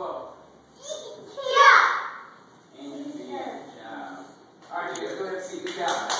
12. Yeah. And you did a good job. All right, you guys, go ahead and see. Good job.